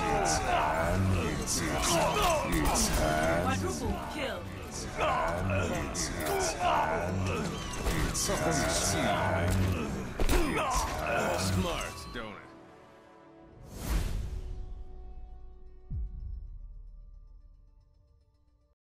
It's your. It's your. It's time. It's time. It's time. It's time.